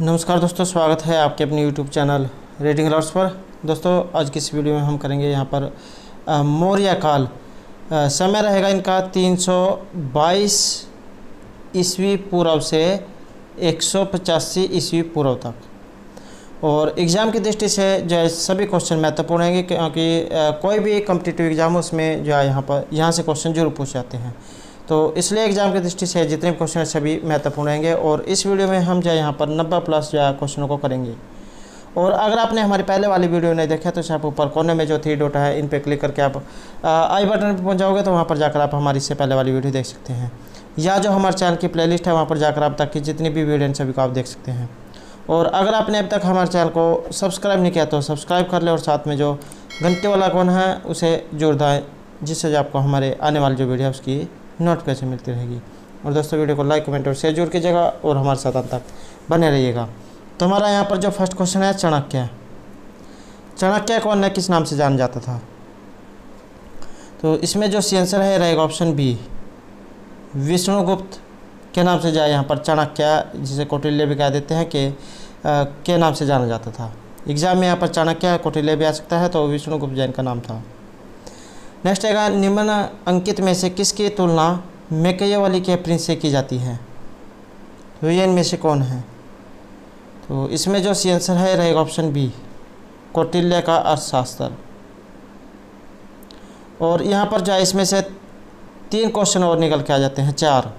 नमस्कार दोस्तों, स्वागत है आपके अपने यूट्यूब चैनल रेडिंग अलर्ट्स पर। दोस्तों, आज की इस वीडियो में हम करेंगे यहाँ पर मौर्य काल। समय रहेगा इनका 322 ईस्वी पूर्व से 185 ईस्वी पूर्व तक। और एग्ज़ाम की दृष्टि से जो है, सभी क्वेश्चन महत्वपूर्ण हैं क्योंकि कोई भी कम्पिटिटिव एग्ज़ाम उसमें जो है, यहाँ पर, यहाँ से क्वेश्चन ज़रूर पूछ जाते हैं। तो इसलिए एग्ज़ाम की दृष्टि से जितने भी क्वेश्चन सभी महत्वपूर्ण रहेंगे और इस वीडियो में हम जो है यहाँ पर नब्बे प्लस जो है क्वेश्चनों को करेंगे। और अगर आपने हमारी पहले वाली वीडियो नहीं देखा तो इसे आप ऊपर कोने में जो थ्री डॉट है, इन पर क्लिक करके आप आई बटन पर पहुँच जाओगे तो वहाँ पर जाकर आप हमारी इससे पहले वाली वीडियो देख सकते हैं। या जो हमारे चैनल की प्लेलिस्ट है, वहाँ पर जाकर आप तक की जितनी भी वीडियो सभी को आप देख सकते हैं। और अगर आपने अब तक हमारे चैनल को सब्सक्राइब नहीं किया तो सब्सक्राइब कर ले और साथ में जो घंटे वाला कौन है, उसे जोड़ दें जिससे जो आपको हमारे आने वाली जो वीडियो है, उसकी नोटिफिकेशन मिलती रहेगी। और दोस्तों, वीडियो को लाइक कमेंट और शेयर ज़रूर कीजिएगा और हमारे साथ अंत तक बने रहिएगा। तो हमारा यहाँ पर जो फ़र्स्ट क्वेश्चन है, चाणक्य चाणक्य को अन्य किस नाम से जाना जाता था? तो इसमें जो सी आंसर है, रहेगा ऑप्शन बी विष्णुगुप्त के नाम से जाए यहाँ पर चाणक्य, जिसे कौटिल्य भी कह देते हैं कि के नाम से जाना जाता था। एग्ज़ाम में यहाँ पर चाणक्य, कौटिल्य भी आ सकता है तो विष्णुगुप्त जैन का नाम था। नेक्स्ट आएगा, निम्न अंकित में से किसकी तुलना मेकैयावाली के प्रिंस से की जाती है? तो ये इनमें से कौन है? तो इसमें जो सी आंसर है, रहेगा ऑप्शन बी, कौटिल्य का अर्थशास्त्र। और यहाँ पर जो इसमें से तीन क्वेश्चन और निकल के आ जाते हैं, चार।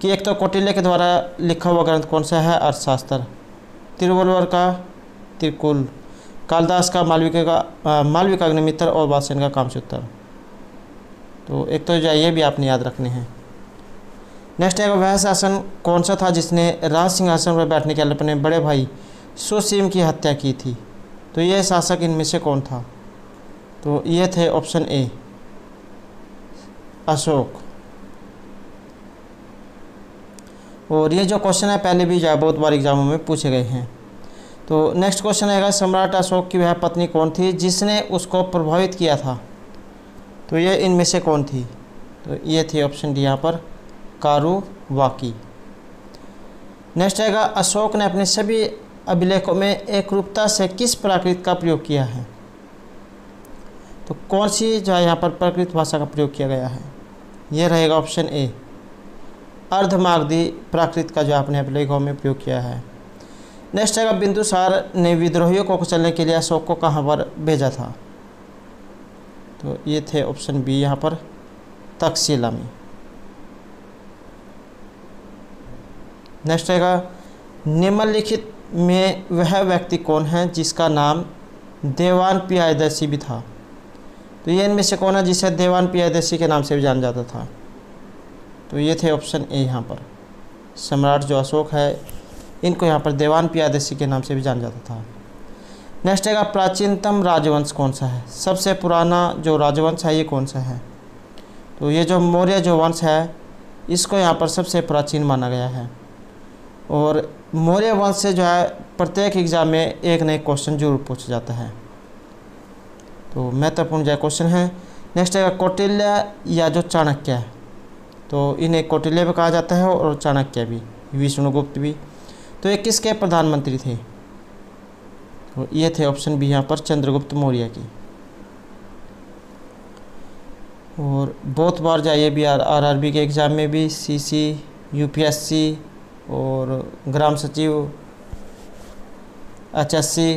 कि एक तो कौटिल्य के द्वारा लिखा हुआ ग्रंथ कौन सा है? अर्थशास्त्र। तिरुवल्लुवर का त्रिकुल। कालिदास का मालविका का मालविका अग्निमित्र और वात्स्यन का कामसूत्र। तो एक तो जो ये भी आपने याद रखने हैं। नेक्स्ट है, वह शासन कौन सा था जिसने राज सिंहासन पर बैठने के लिए अपने बड़े भाई सुसीम की हत्या की थी? तो यह शासक इनमें से कौन था? तो ये थे ऑप्शन ए अशोक। और ये जो क्वेश्चन है, पहले भी जो, बहुत बार एग्जामों में पूछे गए हैं। तो नेक्स्ट क्वेश्चन आएगा सम्राट अशोक की वह पत्नी कौन थी जिसने उसको प्रभावित किया था? तो ये इनमें से कौन थी? तो ये थी ऑप्शन डी यहाँ पर, कारू वाकी। नेक्स्ट आएगा, अशोक ने अपने सभी अभिलेखों में एक रूपता से किस प्राकृत का प्रयोग किया है? तो कौन सी जो है यहाँ पर प्राकृत भाषा का प्रयोग किया गया है? यह रहेगा ऑप्शन ए अर्धमागधी प्राकृत का जो आपने अभिलेखों में प्रयोग किया है। नेक्स्ट आएगा बिंदुसार ने विद्रोहियों को कुचलने के लिए अशोक को कहाँ पर भेजा था? तो ये थे ऑप्शन बी यहाँ पर तक्षशिला में नेक्स्ट आएगा निम्नलिखित में वह व्यक्ति कौन है जिसका नाम देवान पियादर्शी भी था? तो ये इनमें से कौन है जिसे देवान पियादर्शी के नाम से भी जाना जाता था? तो ये थे ऑप्शन ए यहाँ पर। सम्राट जो अशोक है इनको यहाँ पर देवान पियादर्शी के नाम से भी जाना जाता था। नेक्स्ट आएगा प्राचीनतम राजवंश कौन सा है? सबसे पुराना जो राजवंश है, ये कौन सा है? तो ये जो मौर्य जो वंश है, इसको यहाँ पर सबसे प्राचीन माना गया है। और मौर्य वंश से जो है, प्रत्येक एग्ज़ाम में एक नए क्वेश्चन ज़रूर पूछा जाता है। तो महत्वपूर्ण जो क्वेश्चन है। नेक्स्ट आएगा कौटिल्य या जो चाणक्य। है तो इन्हें कौटिल्य भी कहा जाता है और चाणक्य भी, विष्णुगुप्त भी। तो ये किसके प्रधानमंत्री थे? तो ये थे ऑप्शन बी यहाँ पर चंद्रगुप्त मौर्य की। और बहुत बार जाइए भी आर आर आर बी के एग्ज़ाम में भी C C U P S C और ग्राम सचिव एच एस सी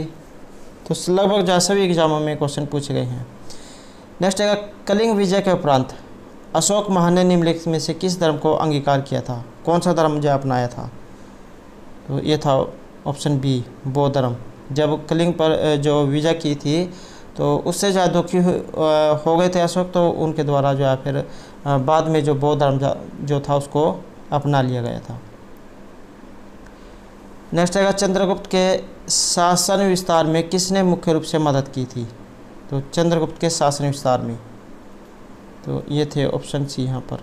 तो लगभग जहाँ सभी एग्ज़ामों में क्वेश्चन पूछे गए हैं। नेक्स्ट आएगा कलिंग विजय के उपरांत, अशोक महान ने निम्नलिखित में से किस धर्म को अंगीकार किया था? कौन सा धर्म जो अपनाया था? तो ये था ऑप्शन बी बौद्ध धर्म। जब कलिंग पर जो विजय की थी तो उससे जो है दुखी हो गए थे अशोक तो उनके द्वारा जो है फिर बाद में जो बौद्ध धर्म जो था उसको अपना लिया गया था। नेक्स्ट आएगा चंद्रगुप्त के शासन विस्तार में किसने मुख्य रूप से मदद की थी? तो चंद्रगुप्त के शासन विस्तार में। तो ये थे ऑप्शन सी यहाँ पर।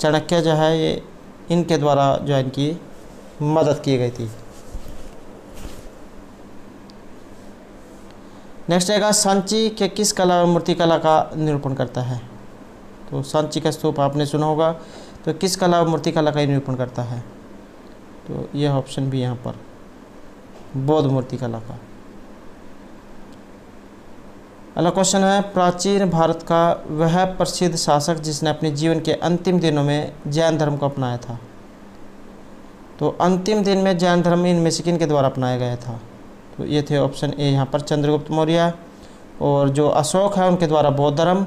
चाणक्य जो है, ये इनके द्वारा जो है इनकी मदद की गई थी। नेक्स्ट आएगा सांची के किस कला और मूर्ति कला का निरूपण करता है? तो सांची का स्तूप आपने सुना होगा तो किस कला और मूर्ति कला का निरूपण करता है? तो यह ऑप्शन भी यहाँ पर, बौद्ध मूर्ति कला का। अगला क्वेश्चन है, प्राचीन भारत का वह प्रसिद्ध शासक जिसने अपने जीवन के अंतिम दिनों में जैन धर्म को अपनाया था? तो अंतिम दिन में जैन धर्म इनमें से किन के द्वारा अपनाया गया था? तो ये थे ऑप्शन ए यहाँ पर चंद्रगुप्त मौर्य और जो अशोक है उनके द्वारा बौद्ध धर्म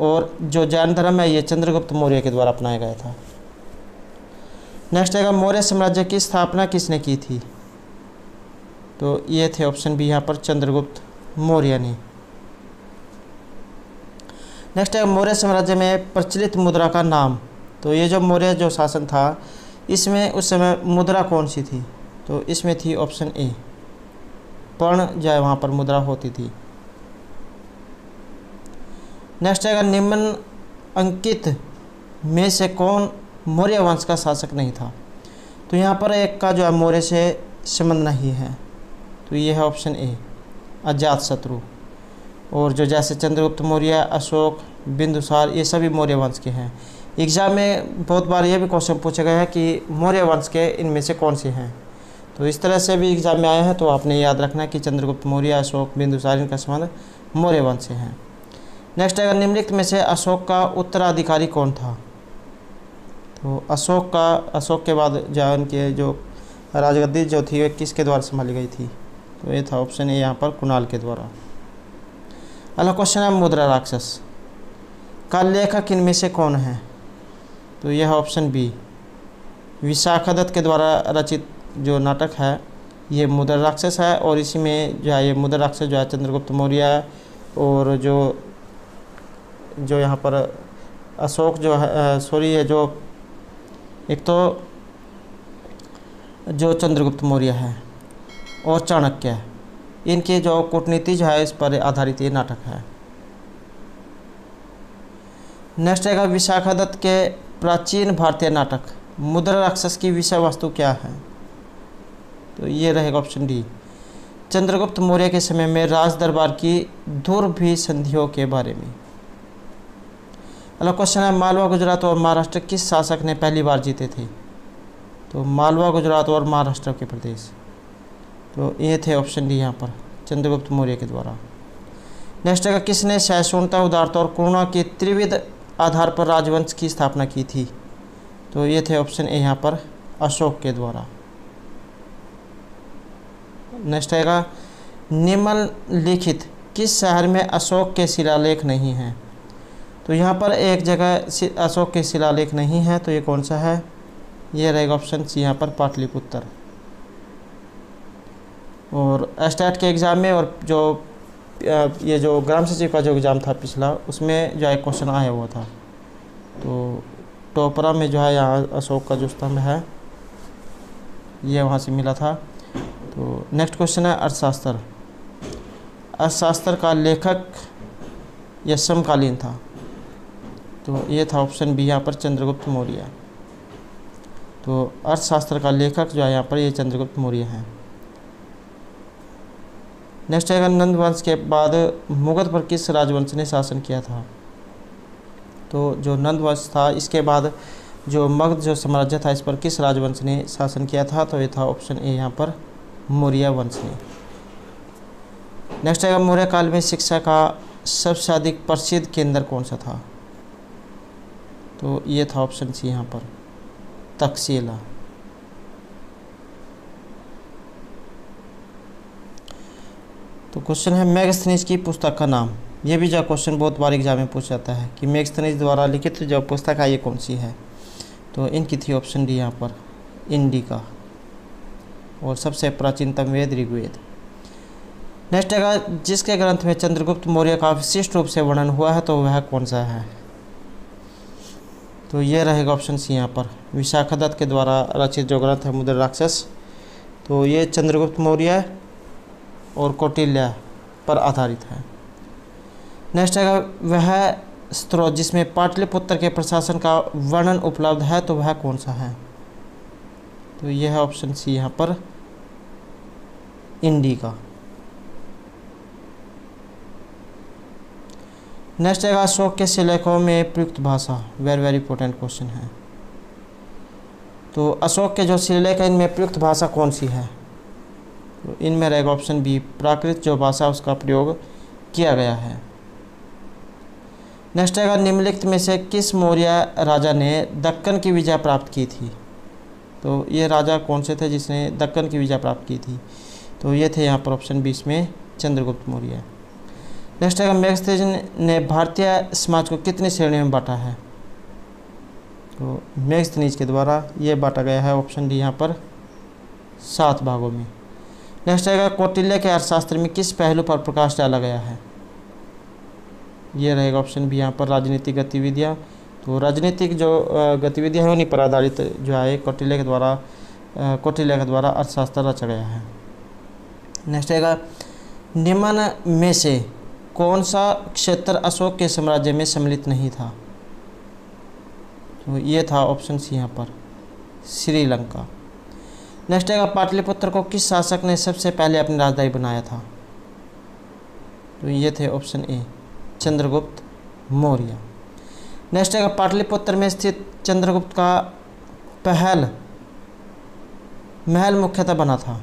और जो जैन धर्म है ये चंद्रगुप्त मौर्य के द्वारा अपनाया गया था। नेक्स्ट आएगा, मौर्य साम्राज्य की स्थापना किसने की थी? तो ये थे ऑप्शन बी यहाँ पर चंद्रगुप्त मौर्य ने। नेक्स्ट है मौर्य साम्राज्य में प्रचलित मुद्रा का नाम। तो ये जो मौर्य जो शासन था इसमें उस समय मुद्रा कौन सी थी? तो इसमें थी ऑप्शन ए पर्ण है वहाँ पर मुद्रा होती थी। नेक्स्ट है निम्न अंकित में से कौन मौर्य वंश का शासक नहीं था? तो यहाँ पर एक का जो है मौर्य से संबंध नहीं है। तो ये है ऑप्शन ए अजात शत्रु। और जो जैसे चंद्रगुप्त मौर्य, अशोक, बिंदुसार, ये सभी मौर्य वंश के हैं। एग्ज़ाम में बहुत बार ये भी क्वेश्चन पूछा गया है कि मौर्य वंश के इनमें से कौन से हैं? तो इस तरह से भी एग्ज़ाम में आए हैं तो आपने याद रखना है कि चंद्रगुप्त मौर्य, अशोक बिंदुसार इनका संबंध मौर्य वंश से हैं। नेक्स्ट अगर निम्नलिखित में से अशोक का उत्तराधिकारी कौन था? तो अशोक का, अशोक के बाद जो उनके जो राजगद्दी जो थी किसके द्वारा संभाली गई थी? तो ये था ऑप्शन ए यहाँ पर, कुणाल के द्वारा। अगला क्वेश्चन है मुद्रा राक्षस। का लेखक इनमें से कौन है? तो यह ऑप्शन बी विशाखा दत्त के द्वारा रचित जो नाटक है, ये मुद्रा राक्षस है और इसी में जो है, ये मुद्रा राक्षस जो है, चंद्रगुप्त मौर्य और जो जो यहाँ पर अशोक जो है सॉरी है जो, एक तो जो चंद्रगुप्त मौर्य है और चाणक्य इनके जो कूटनीति जो है, इस पर आधारित ये नाटक है। नेक्स्ट आएगा विशाखा दत्त के प्राचीन भारतीय नाटक, मुद्रा राक्षस की विषय वस्तु क्या है? तो ये रहेगा ऑप्शन डी चंद्रगुप्त मौर्य के समय में राज दरबार की दुर्भी संधियों के बारे में। अगला क्वेश्चन है, मालवा, गुजरात और महाराष्ट्र किस शासक ने पहली बार जीते थे? तो मालवा, गुजरात और महाराष्ट्र के प्रदेश। तो ये थे ऑप्शन डी यहाँ पर, चंद्रगुप्त मौर्य के द्वारा। नेक्स्ट है, किसने सहिष्णुता उदारता और करुणा के त्रिविध आधार पर राजवंश की स्थापना की थी। तो ये थे ऑप्शन ए यहाँ पर, अशोक के द्वारा। नेक्स्ट आएगा, निम्नलिखित, किस शहर में अशोक के शिलालेख नहीं हैं? तो यहाँ पर एक जगह अशोक के शिलालेख नहीं है तो ये कौन सा है? ये रहेगा ऑप्शन सी यहाँ पर पाटलिपुत्र। और एस्टेट के एग्ज़ाम में और जो ये जो ग्राम सचिव का जो एग्ज़ाम था पिछला, उसमें जो है क्वेश्चन आया हुआ था। तो टोपरा में जो है यहाँ अशोक का जो स्तंभ है, ये वहाँ से मिला था। तो नेक्स्ट क्वेश्चन है अर्थशास्त्र। अर्थशास्त्र का लेखक यह समकालीन था। तो ये था ऑप्शन बी यहाँ पर चंद्रगुप्त मौर्य। तो अर्थशास्त्र का लेखक जो है यहाँ पर ये चंद्रगुप्त मौर्य हैं। नेक्स्ट आएगा नंद वंश के बाद मुगध पर किस राजवंश ने शासन किया था? तो जो नंद वंश था, इसके बाद जो मगध जो साम्राज्य था, इस पर किस राजवंश ने शासन किया था? तो ये था ऑप्शन ए यहाँ पर, मौर्य वंश ने। नेक्स्ट आएगा मौर्य काल में शिक्षा का सबसे अधिक प्रसिद्ध केंद्र कौन सा था? तो ये था ऑप्शन सी यहाँ पर तकसीला तो क्वेश्चन है मैगस्थनीज की पुस्तक का नाम। ये भी जो क्वेश्चन बहुत बार एग्ज़ाम में पूछ जाता है कि मैगस्थनीज द्वारा लिखित जो पुस्तक है, ये कौन सी है? तो इनकी थी ऑप्शन डी यहाँ पर इंडिका और सबसे प्राचीनतम वेद ऋग्वेद। नेक्स्ट अगर जिसके ग्रंथ में चंद्रगुप्त मौर्य का विशिष्ट रूप से वर्णन हुआ है तो वह कौन सा है? तो ये रहेगा ऑप्शन सी यहाँ पर। विशाखादत्त के द्वारा रचित जो ग्रंथ है, मुद्र राक्षस तो ये चंद्रगुप्त मौर्य और कौटिल्य पर आधारित है। नेक्स्ट है, वह स्त्रोत जिसमें पाटलिपुत्र के प्रशासन का वर्णन उपलब्ध है तो वह कौन सा है? तो यह है ऑप्शन सी यहाँ पर इंडी का नेक्स्ट है, अशोक के शिलेखों में प्रयुक्त भाषा वेरी वेरी इंपॉर्टेंट क्वेश्चन है। तो अशोक के जो शिलेख है, इनमें प्रयुक्त भाषा कौन सी है? इनमें रहेगा ऑप्शन बी, प्राकृत जो भाषा, उसका प्रयोग किया गया है। नेक्स्ट आएगा निम्नलिखित में से किस मौर्य राजा ने दक्कन की विजय प्राप्त की थी? तो ये राजा कौन से थे जिसने दक्कन की विजय प्राप्त की थी? तो ये थे यहाँ पर ऑप्शन बीस में चंद्रगुप्त मौर्य। नेक्स्ट आएगा मेघस्तेज ने भारतीय समाज को कितनी श्रेणियों में बांटा है? तो मेघस्तनीज के द्वारा ये बांटा गया है ऑप्शन डी, यहाँ पर सात भागों में। नेक्स्ट आएगा कौटिल्य के अर्थशास्त्र में किस पहलू पर प्रकाश डाला गया है? ये रहेगा ऑप्शन भी यहाँ पर राजनीतिक गतिविधियाँ। तो राजनीतिक जो गतिविधियाँ हैं उन्हीं पर आधारित जो है कौटिल्य के द्वारा कौटिल्य के द्वारा अर्थशास्त्र रचा गया है। नेक्स्ट आएगा निम्न में से कौन सा क्षेत्र अशोक के साम्राज्य में सम्मिलित नहीं था? तो ये था ऑप्शन सी यहाँ पर, श्रीलंका। नेक्स्ट आएगा पाटलिपुत्र को किस शासक ने सबसे पहले अपनी राजधानी बनाया था? तो ये थे option A Chandragupta Maurya. Next आएगा पाटलिपुत्र में स्थित चंद्रगुप्त का पहल महल मुख्यतः बना था।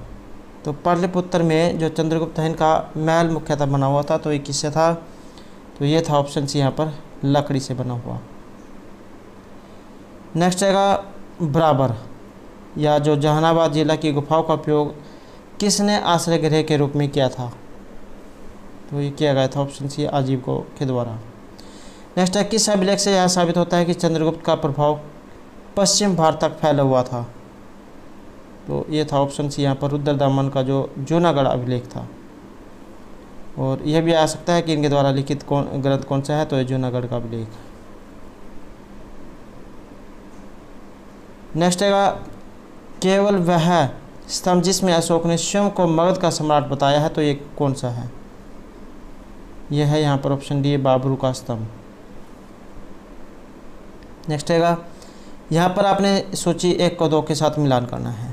तो पाटलिपुत्र में जो चंद्रगुप्त है, इनका महल मुख्यतः बना हुआ था। तो ये किससे था? तो ये था ऑप्शन सी यहाँ पर, लकड़ी से बना हुआ। नेक्स्ट आएगा बराबर। या जो जहानाबाद जिला की गुफाओं का उपयोग किसने आश्रय गृह के रूप में किया था? तो ये किया गया था ऑप्शन सी आजीव को के द्वारा। नेक्स्ट है, किस अभिलेख से यह साबित होता है कि चंद्रगुप्त का प्रभाव पश्चिम भारत तक फैला हुआ था? तो ये था ऑप्शन सी यहाँ पर रुद्रदामन का जो जूनागढ़ अभिलेख था। और यह भी आ सकता है कि इनके द्वारा लिखित कौन, ग्रंथ कौन सा है? तो ये जूनागढ़ का अभिलेख। नेक्स्ट है केवल वह स्तंभ जिसमें अशोक ने स्वयं को मगध का सम्राट बताया है तो ये कौन सा है? यह है यहाँ पर ऑप्शन डी बाबरू का स्तंभ। नेक्स्ट हैगा यहाँ पर आपने सूची एक को दो के साथ मिलान करना है।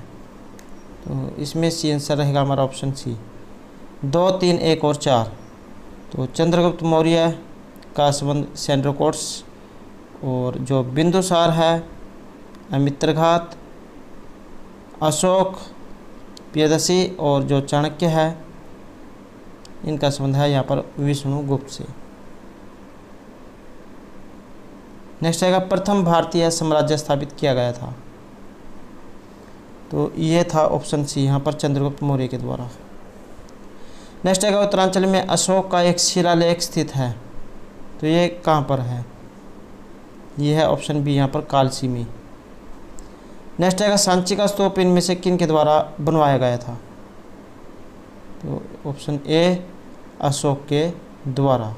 तो इसमें सी आंसर रहेगा हमारा ऑप्शन सी दो, तीन, एक और चार। तो चंद्रगुप्त मौर्य का संबंध सेंड्रोकोट्स, और जो बिंदुसार है मित्रघात अशोक, प्रियदर्शी और जो चाणक्य है, इनका संबंध है यहाँ पर विष्णु गुप्त से। नेक्स्ट आएगा, प्रथम भारतीय साम्राज्य स्थापित किया गया था। तो ये था ऑप्शन सी यहाँ पर चंद्रगुप्त मौर्य के द्वारा। नेक्स्ट आएगा, उत्तरांचल में अशोक का एक शिलालेख स्थित है। तो ये कहाँ पर है? ये है ऑप्शन बी यहाँ पर कालसी में नेक्स्ट आएगा सांची का स्तूप इनमें से किन के द्वारा बनवाया गया था? तो ऑप्शन ए, अशोक के द्वारा।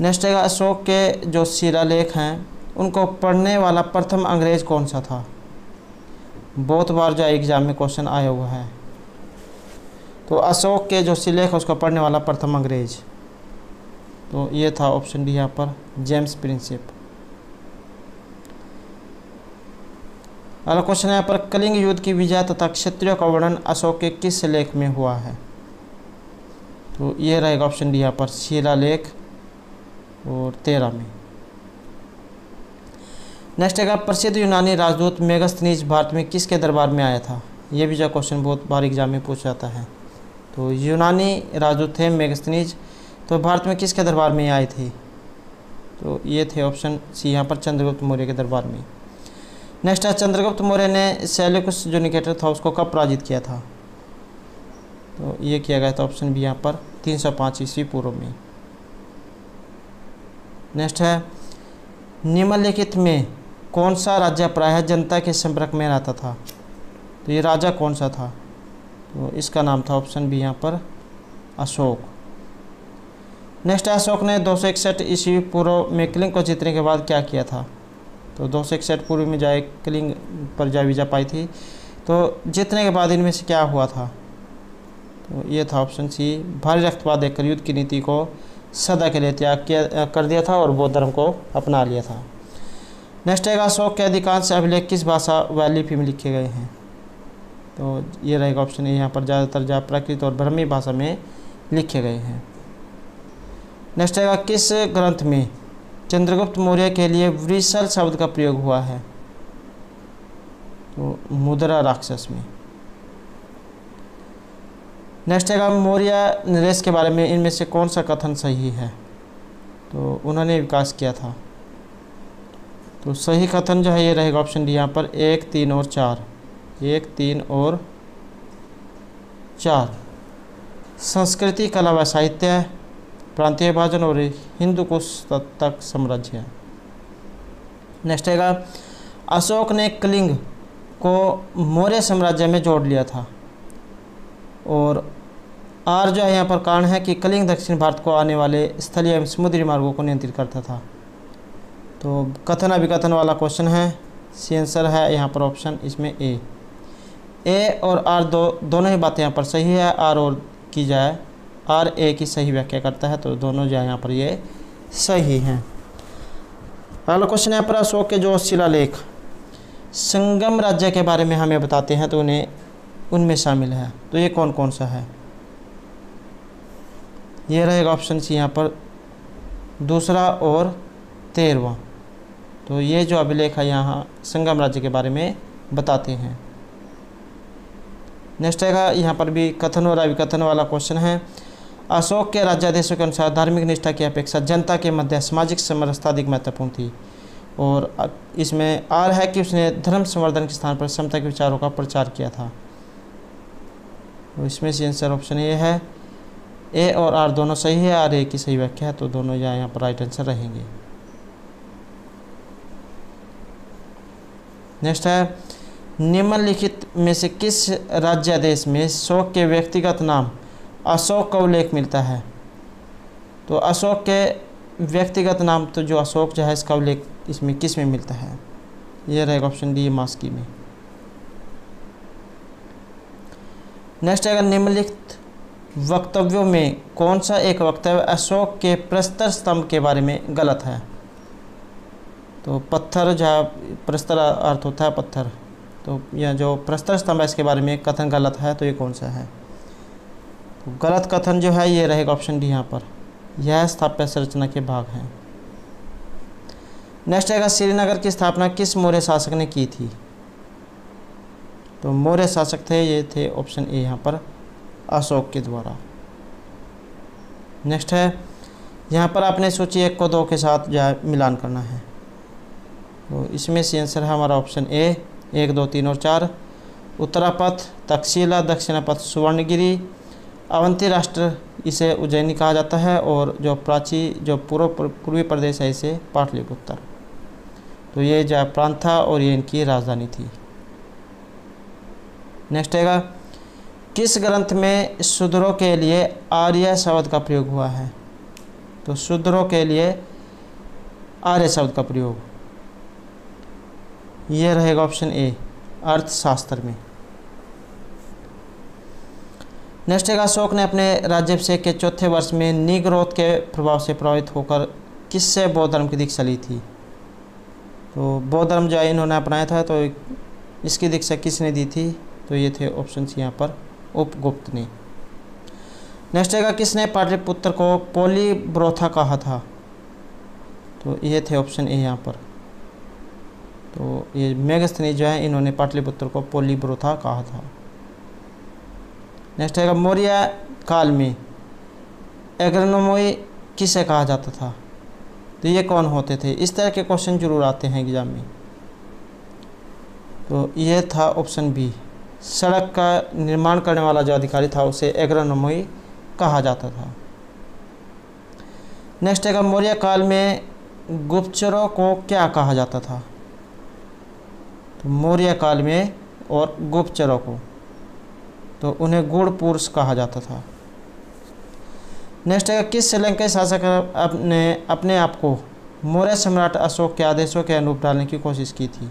नेक्स्ट आएगा अशोक के जो शिलालेख हैं, उनको पढ़ने वाला प्रथम अंग्रेज़ कौन सा था? बहुत बार जो एग्ज़ाम में क्वेश्चन आया हुआ है। तो अशोक के जो शिलेख उसको पढ़ने वाला प्रथम अंग्रेज़। तो ये था ऑप्शन डी यहाँ पर, जेम्स प्रिंसिप। अगला क्वेश्चन यहाँ पर कलिंग युद्ध की विजय तथा क्षत्रियों का वर्णन अशोक के किस लेख में हुआ है? तो ये रहेगा ऑप्शन डी यहाँ पर शिलालेख और तेरह में। नेक्स्ट है प्रसिद्ध यूनानी राजदूत मेगस्थनीज भारत में किसके दरबार में आया था? ये भी जो क्वेश्चन बहुत बार एग्ज़ाम में पूछा जाता है। तो यूनानी राजदूत थे मेगस्थनीज तो भारत में किसके दरबार में आए थे? तो ये थे ऑप्शन सी यहाँ पर, चंद्रगुप्त मौर्य के दरबार में। नेक्स्ट है, चंद्रगुप्त मौर्य ने सेल्युकस जो निकेटर था, उसको कब पराजित किया था? तो ये किया गया था ऑप्शन बी यहाँ पर, तीन सौ पाँच ईस्वी पूर्व में। नेक्स्ट है, निम्नलिखित में कौन सा राज्य प्रायः जनता के संपर्क में रहता था? तो ये राजा कौन सा था? तो इसका नाम था ऑप्शन बी यहाँ पर, अशोक। नेक्स्ट अशोक ने दो सौ इकसठ ईस्वी पूर्व में कलिंग को जीतने के बाद क्या किया था? तो दो सौ इकसठ पूर्व में जाए, कलिंग पर जा विजय पाई थी। तो जीतने के बाद इनमें से क्या हुआ था? तो ये था ऑप्शन सी भारी रक्तपात देखकर युद्ध की नीति को सदा के लिए त्याग किया कर दिया था और बौद्ध धर्म को अपना लिया था। नेक्स्ट है अशोक के अधिकांश अभिलेख किस भाषा वैली लिपि में लिखे गए हैं? तो ये रहेगा ऑप्शन यहाँ पर ज़्यादातर जा प्राकृत और ब्रह्मी भाषा में लिखे गए हैं। नेक्स्ट है किस ग्रंथ में चंद्रगुप्त मौर्य के लिए वृषल शब्द का प्रयोग हुआ है। तो मुद्रा राक्षस में। नेक्स्ट है, मौर्य नरेश के बारे में, इनमें से कौन सा कथन सही है? तो उन्होंने विकास किया था। तो सही कथन जो है, ये रहेगा ऑप्शन डी यहाँ पर एक, तीन और चार। एक, तीन और चार। संस्कृति, कला व साहित्य प्रांतीय विभाजन और हिंदू कुश तक साम्राज्य नेक्स्ट है अशोक ने कलिंग को मौर्य साम्राज्य में जोड़ लिया था। और आर जो है यहाँ पर कारण है कि कलिंग दक्षिण भारत को आने वाले स्थलीय एवं समुद्री मार्गों को नियंत्रित करता था। तो कथन अभिकथन वाला क्वेश्चन है सी आंसर है यहाँ पर ऑप्शन इसमें ए ए और आर दो, दोनों ही बातें यहाँ पर सही है आर और की जाए। आर ए की सही व्याख्या करता है तो दोनों जो यहाँ पर ये सही हैं। अगला क्वेश्चन है पर अशोक के जो शिलालेख, संगम राज्य के बारे में हमें बताते हैं तो उन्हें, उनमें शामिल है। तो ये कौन कौन सा है? ये रहेगा ऑप्शन सी यहाँ पर, दूसरा और तेरवा। तो ये जो अभिलेख है यहाँ संगम राज्य के बारे में बताते हैं। नेक्स्ट आएगा, यहाँ पर भी कथन और अभिकथन वाला क्वेश्चन है। अशोक के राज्यादेशों के अनुसार धार्मिक निष्ठा की अपेक्षा जनता के मध्य सामाजिक समरसता अधिक महत्वपूर्ण थी। और इसमें आर है कि उसने धर्म संवर्धन के स्थान पर समता के विचारों का प्रचार किया था। तो इसमें से आंसर ऑप्शन ए है। ए और आर दोनों सही है आर ए की सही व्याख्या है तो दोनों यहाँ यहाँ पर राइट आंसर रहेंगे। नेक्स्ट है, निम्नलिखित में से किस राज्यादेश में शोक के व्यक्तिगत नाम अशोक का उल्लेख मिलता है। तो अशोक के व्यक्तिगत नाम तो जो अशोक जो है, इसका उल्लेख इसमें किसमें मिलता है? यह रहेगा ऑप्शन डी मास्की में। नेक्स्ट अगर निम्नलिखित वक्तव्यों में कौन सा एक वक्तव्य अशोक के प्रस्तर स्तंभ के बारे में गलत है? तो पत्थर जहाँ प्रस्तर अर्थ होता है पत्थर। तो यह जो प्रस्तर स्तंभ है, इसके बारे में कथन गलत है तो ये कौन सा है? गलत कथन जो है, ये रहेगा ऑप्शन डी यहाँ पर। यह स्थाप्य संरचना के भाग हैं। नेक्स्ट आएगा श्रीनगर की स्थापना किस मौर्य शासक ने की थी? तो मौर्य शासक थे, ये थे ऑप्शन ए यहाँ पर, अशोक के द्वारा। नेक्स्ट है, यहाँ पर आपने सोची एक को दो के साथ जो, मिलान करना है। तो इसमें से आंसर है हमारा ऑप्शन ए एक, दो, तीन और चार। उत्तरापथ, तक्षशिला, दक्षिणापथ, सुवर्णगिरी अवंती राष्ट्र इसे उज्जैनी कहा जाता है और जो प्राची, जो पूर्व, पूर्वी प्रदेश है इसे पाटलिपुत्र। तो ये जो प्रांत था और ये इनकी राजधानी थी। नेक्स्ट आएगा। किस ग्रंथ में शूद्रों के लिए आर्य शब्द का प्रयोग हुआ है? तो शूद्रों के लिए आर्य शब्द का प्रयोग। यह रहेगा ऑप्शन ए, अर्थशास्त्र में। नेक्स्ट है अशोक ने अपने राज्याभिषेक के चौथे वर्ष में निग्रोथ के प्रभाव से प्रभावित होकर किससे बौद्ध धर्म की दीक्षा ली थी। तो बौद्ध धर्म जो इन्होंने अपनाया था तो इसकी दीक्षा किसने दी थी? तो ये थे ऑप्शन यहाँ पर, उपगुप्त ने। नेक्स्ट है किसने पाटलिपुत्र को पोली ब्रोथा कहा था? तो ये थे ऑप्शन ए यहाँ पर। तो ये मेघस्थनी जो है, इन्होंने पाटलिपुत्र को पोलीब्रोथा कहा था। नेक्स्ट है मौर्य काल में। एग्रोनोमोई किसे कहा जाता था? तो ये कौन होते थे? इस तरह के क्वेश्चन ज़रूर आते हैं एग्ज़ाम में। तो ये था ऑप्शन बी सड़क का निर्माण करने वाला जो अधिकारी था, उसे एग्रोनोमोई कहा जाता था। नेक्स्ट है मौर्य काल में गुप्तचरों को क्या कहा जाता था? तो मौर्य काल में और गुप्तचरों को। तो उन्हें गुड़ पुरुष कहा जाता था। नेक्स्ट है, किस श्रीलंका शासक अपने अपने आप को मौर्य सम्राट अशोक के आदेशों के अनुरूप डालने की कोशिश की थी?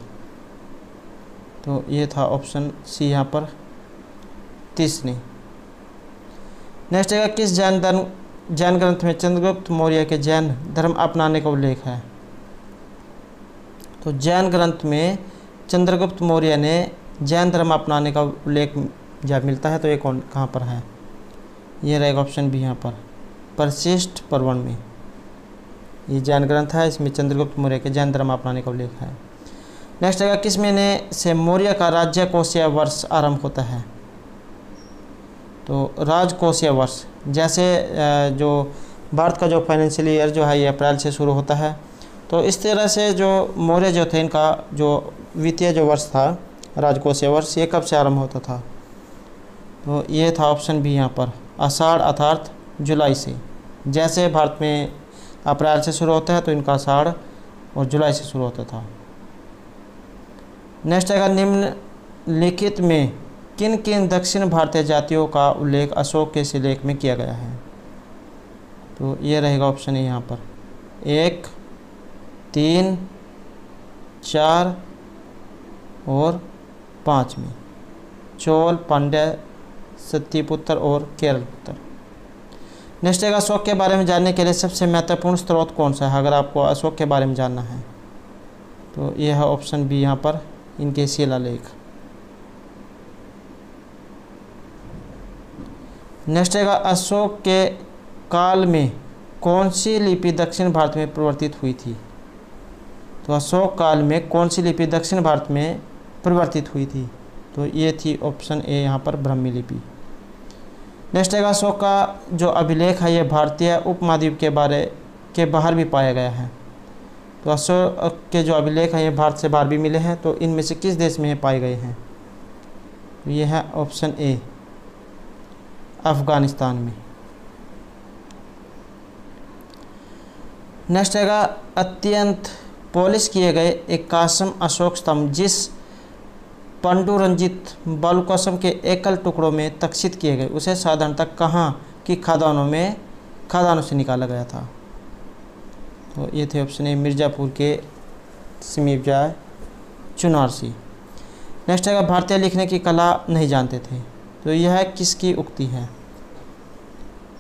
तो ये था ऑप्शन सी यहाँ पर, तीसरी। नेक्स्ट है, किस जैन धर्म, जैन ग्रंथ में चंद्रगुप्त मौर्य के जैन धर्म अपनाने का उल्लेख है? तो जैन ग्रंथ में चंद्रगुप्त मौर्य ने जैन धर्म अपनाने का उल्लेख जब मिलता है तो ये कौन, कहाँ पर है? ये रहेगा ऑप्शन भी यहाँ पर। परिशिष्ट पर्वण में। ये जैन ग्रंथ है, इसमें चंद्रगुप्त मौर्य के जैन धर्म अपनाने का उल्लेख है। नेक्स्ट आएगा किस महीने से मौर्य का राज्य कोशीय वर्ष आरंभ होता है। तो राजकोषीय वर्ष, जैसे जो भारत का जो फाइनेंशियल ईयर जो है, ये अप्रैल से शुरू होता है। तो इस तरह से जो मौर्य जो थे, इनका जो वित्तीय जो वर्ष था, राजकोषीय वर्ष, ये कब से आरंभ होता था? तो ये था ऑप्शन भी यहाँ पर। आषाढ़ अर्थार्थ जुलाई से। जैसे भारत में अप्रैल से शुरू होता है तो इनका आषाढ़ और जुलाई से शुरू होता था। नेक्स्ट आएगा निम्नलिखित में किन किन दक्षिण भारतीय जातियों का उल्लेख अशोक के शिलेख में किया गया है? तो ये रहेगा ऑप्शन यहाँ पर। एक, तीन, चार और पाँच में। चोल पांड्या सत्यपुत्र और केरल पुत्र नेक्स्ट है अशोक के बारे में जानने के लिए सबसे महत्वपूर्ण स्रोत कौन सा है? अगर आपको अशोक के बारे में जानना है तो यह है ऑप्शन बी यहाँ पर, इनके शिलालेख। नेक्स्ट है अशोक के काल में कौन सी लिपि दक्षिण भारत में परिवर्तित हुई थी? तो अशोक काल में कौन सी लिपि दक्षिण भारत में परिवर्तित हुई थी? तो ये थी ऑप्शन ए यहाँ पर ब्रह्मी लिपि नेक्स्ट है अशोक का जो अभिलेख है, ये भारतीय उपमहाद्वीप के बारे, के बाहर भी पाया गया है। तो अशोक के जो अभिलेख हैं, ये भारत से बाहर भी मिले हैं तो इनमें से किस देश में ये पाए गए हैं? तो ये है ऑप्शन ए, अफ़गानिस्तान में। नेक्स्ट है अत्यंत पॉलिश किए गए एक कासम अशोक स्तंभ, जिस पांडुरंजित बालुकासम के एकल टुकड़ों में तक्षित किए गए। उसे साधारणतः कहाँ की खादानों में, खादानों से निकाला गया था? तो ये थे ऑप्शन ए, मिर्ज़ापुर के समीप जाए चुनारसी। नेक्स्ट है भारतीय लिखने की कला नहीं जानते थे तो यह किसकी उक्ति है?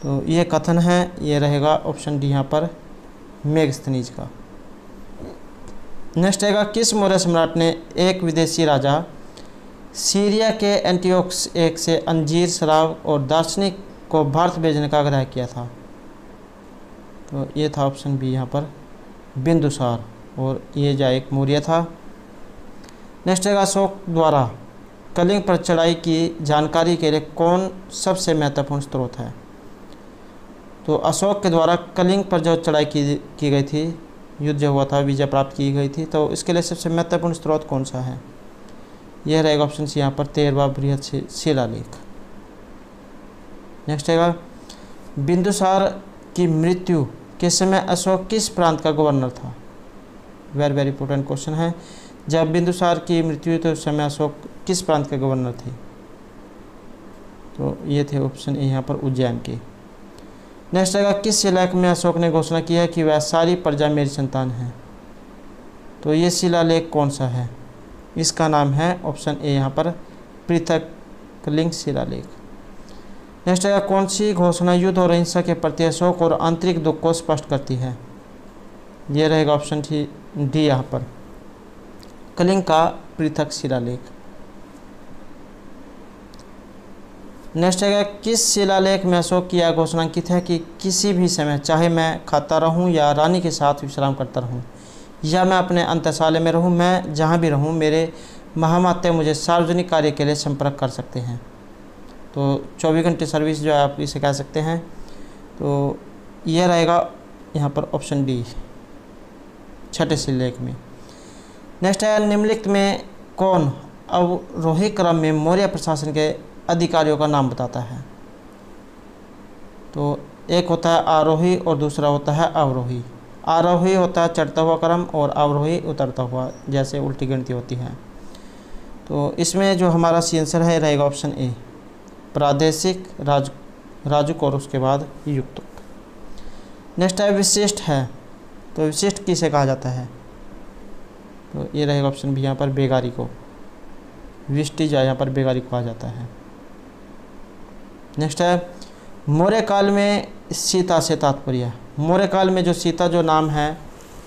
तो यह कथन है, ये रहेगा ऑप्शन डी यहाँ पर मेघस्थनीज का। नेक्स्ट है किस मौर्य सम्राट ने एक विदेशी राजा सीरिया के एंटीओक्स एक से अंजीर, शराब और दार्शनिक को भारत भेजने का आग्रह किया था। तो ये था ऑप्शन बी यहाँ पर। बिंदुसार और ये जा एक मौर्य था। नेक्स्ट है अशोक द्वारा। कलिंग पर चढ़ाई की जानकारी के लिए कौन सबसे महत्वपूर्ण स्रोत है? तो अशोक के द्वारा कलिंग पर जो चढ़ाई की की गई थी, युद्ध जो हुआ था, विजय प्राप्त की गई थी तो इसके लिए सबसे महत्वपूर्ण स्रोत कौन सा है? यह रहेगा ऑप्शन सी यहाँ पर तेरहवा बृहद शिलालेख नेक्स्ट रहेगा बिंदुसार की मृत्यु के समय अशोक किस प्रांत का गवर्नर था? वेरी वेरी इंपॉर्टेंट क्वेश्चन है। जब बिंदुसार की मृत्यु हुई तो उस समय अशोक किस प्रांत के गवर्नर थे? तो ये थे ऑप्शन ए यहाँ पर उज्जैन के। नेक्स्ट रहेगा किस शिलालेख में अशोक ने घोषणा की है कि वह सारी प्रजा मेरी संतान है? तो ये शिलालेख कौन सा है? इसका नाम है ऑप्शन ए, यहाँ पर पृथक लिंग शिलालेख नेक्स्ट है, कौन सी घोषणा युद्ध और अहिंसा के प्रति अशोक और आंतरिक दुख को स्पष्ट करती है? ये रहेगा ऑप्शन डी, यहाँ पर। कलिंग का पृथक शिलालेख नेक्स्ट है, किस शिलालेख में अशोक की यह घोषणा अंकित है कि किसी भी समय, चाहे मैं खाता रहूँ या रानी के साथ विश्राम करता रहूँ या मैं अपने अंतशाले में रहूँ, मैं जहाँ भी रहूँ, मेरे महामाते मुझे सार्वजनिक कार्य के लिए संपर्क कर सकते हैं। तो 24 घंटे सर्विस जो है आप इसे कह सकते हैं। तो यह रहेगा यहाँ पर ऑप्शन डी, छठे शिलेख में। नेक्स्ट है, निम्नलिखित में कौन अवरोही क्रम में मौर्य प्रशासन के अधिकारियों का नाम बताता है? तो एक होता है आरोही और दूसरा होता है अवरोही। आरोही होता है चढ़ता हुआ क्रम और अवरोही उतरता हुआ, जैसे उल्टी गिनती होती है। तो इसमें जो हमारा सी आंसर है, रहेगा ऑप्शन ए प्रादेशिक राज, राजुक और उसके बाद युक्त। नेक्स्ट है, विशिष्ट है। तो विशिष्ट किसे कहा जाता है? तो ये रहेगा ऑप्शन भी यहाँ पर बेगारी को। विष्टि जो यहाँ पर बेगारी को कहा जाता है। नेक्स्ट है मौर्य काल में सीता से तात्पर्य। मौर्य काल में जो सीता जो नाम है,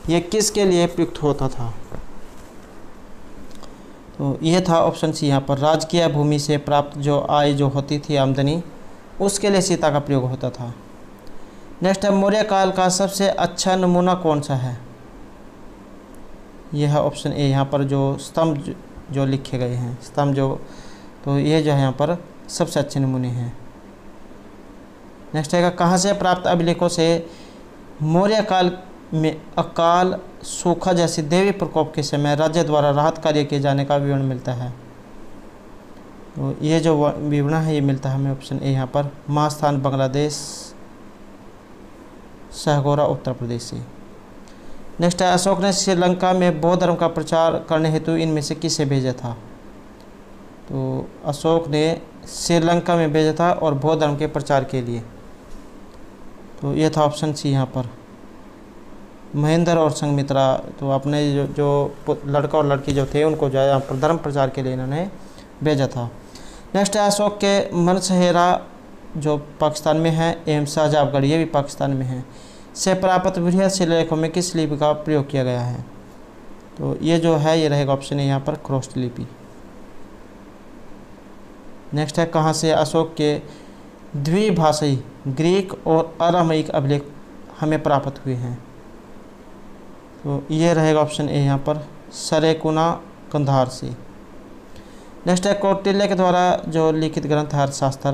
ये किसके लिए प्रयुक्त होता था? तो यह था ऑप्शन सी यहाँ पर। राजकीय भूमि से प्राप्त जो आय जो होती थी आमदनी, उसके लिए सीता का प्रयोग होता था। नेक्स्ट है मौर्य काल का सबसे अच्छा नमूना कौन सा है? यह ऑप्शन ए यहाँ पर जो स्तंभ जो लिखे गए हैं, स्तंभ जो तो ये जो है यहाँ पर सबसे अच्छे नमूने हैं। नेक्स्ट है कहाँ से प्राप्त अभिलेखों से? मौर्य काल में अकाल सूखा जैसे देवी प्रकोप के समय राज्य द्वारा राहत कार्य किए जाने का विवरण मिलता है। तो ये जो विवरण है, ये मिलता है हमें ऑप्शन ए यहाँ पर। महास्थान बांग्लादेश, सहगोरा, उत्तर प्रदेश से। नेक्स्ट है, अशोक ने श्रीलंका में बौद्ध धर्म का प्रचार करने हेतु इनमें से किसे भेजा था? तो अशोक ने श्रीलंका में भेजा था और बौद्ध धर्म के प्रचार के लिए। तो ये था ऑप्शन सी यहाँ पर। महेंद्र और संगमित्रा तो अपने जो जो लड़का और लड़की जो थे, उनको जो है धर्म प्रचार के लिए इन्होंने भेजा था। नेक्स्ट है अशोक के मनसहेरा जो पाकिस्तान में है एवं शाहजाबगढ़ ये भी पाकिस्तान में है। से प्राप्त बृहद शिलालेखों में किस लिपि का प्रयोग किया गया है? तो ये जो है, ये रहेगा ऑप्शन है यहाँ पर क्रोस्ट लिपि। नेक्स्ट है कहाँ से अशोक के द्विभाषी ग्रीक और अरामयिक अभिलेख हमें प्राप्त हुए हैं। तो ये रहेगा ऑप्शन ए यहाँ पर, सरेकुना कंधार से नेक्स्ट है, कौटिल्य के द्वारा जो लिखित ग्रंथ अर्थशास्त्र,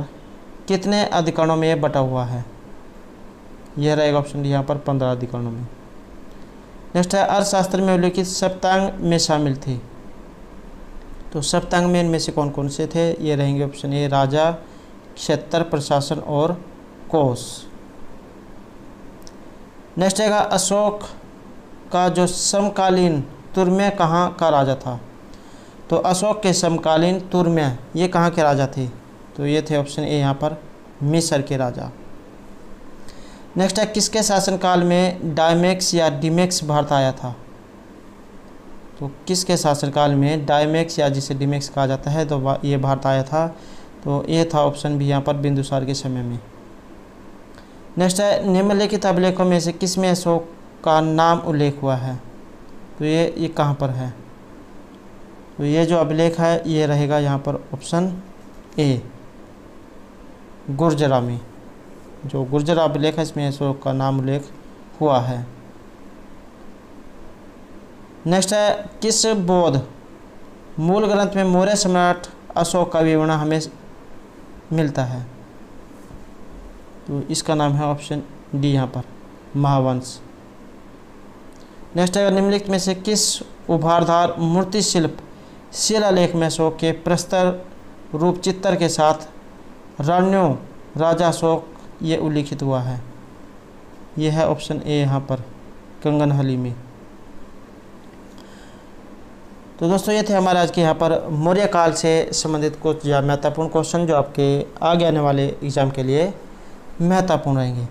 कितने अधिकरणों में बटा हुआ है? यह रहेगा ऑप्शन यहाँ पर, पंद्रह अधिकरणों में। नेक्स्ट है, अर्थशास्त्र में उल्लिखित सप्तांग में शामिल थे। तो सप्तांग में इनमें से कौन कौन से थे? ये रहेंगे ऑप्शन ए राजा क्षेत्र, प्रशासन और कोष। नेक्स्ट है अशोक का जो समकालीन तुर्मे कहाँ का राजा था? तो अशोक के समकालीन तुर्म्य ये कहाँ के राजा थे? तो ये थे ऑप्शन ए यहाँ पर, मिस्र के राजा। नेक्स्ट है, किसके शासनकाल में डायमेक्स या डिमेक्स भारत आया था? तो किसके शासनकाल में डायमेक्स या जिसे डिमेक्स कहा जाता है तो ये भारत आया था तो ये था ऑप्शन भी यहाँ पर बिंदुसार के समय में। नेक्स्ट है, निम्नलिखित अभिलेखों में से किसमें अशोक का नाम उल्लेख हुआ है? तो ये ये कहाँ पर है? तो ये जो अभिलेख है, ये रहेगा यहाँ पर ऑप्शन ए गुर्जरा में जो गुर्जरा अभिलेख है, इसमें अशोक का नाम उल्लेख हुआ है। नेक्स्ट है, किस बौद्ध मूल ग्रंथ में मौर्य सम्राट अशोक का विवरण हमें मिलता है। तो इसका नाम है ऑप्शन डी यहाँ पर, महावंश। नेक्स्ट है निम्नलिखित में से किस उभारधार मूर्ति शिल्प शिलालेख में शोक के प्रस्तर रूप चित्तर के साथ रण्यो राजा शोक ये उल्लिखित हुआ है? यह है ऑप्शन ए यहाँ पर, कंगनहली में। तो दोस्तों, ये थे हमारे आज के यहाँ पर मौर्य काल से संबंधित कुछ या महत्वपूर्ण क्वेश्चन जो आपके आगे आने वाले एग्ज़ाम के लिए महत्वपूर्ण रहेंगे।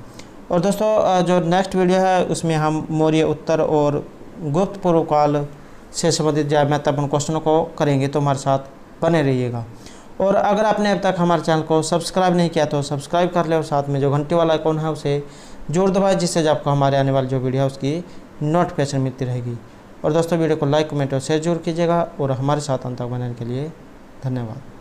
और दोस्तों जो नेक्स्ट वीडियो है, उसमें हम मौर्य उत्तर और गुप्त पूर्व काल से संबंधित जो महत्वपूर्ण क्वेश्चनों को करेंगे तो हमारे साथ बने रहिएगा। और अगर आपने अब तक हमारे चैनल को सब्सक्राइब नहीं किया तो सब्सक्राइब कर ले और साथ में जो घंटे वाला आइकॉन है, उसे ज़ोर दबाए, जिससे आपको हमारे आने वाली जो वीडियो है, उसकी नोटिफिकेशन मिलती रहेगी। और दोस्तों वीडियो को लाइक, कमेंट और शेयर ज़रूर कीजिएगा और हमारे साथ अंत तक बनाने के लिए धन्यवाद।